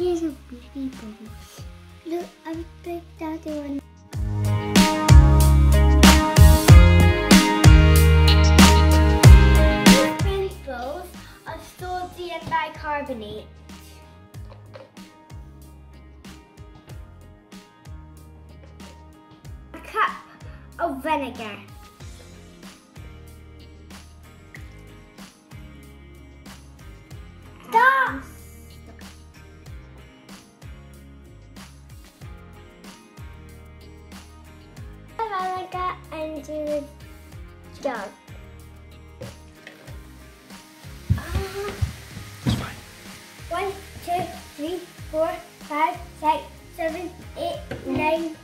here's a baby bubbles. Look, I picked out the one. Sprinkles of sodium bicarbonate. A cup of vinegar. alligator and the dog. One, two, three, four, five, six, seven, eight, nine.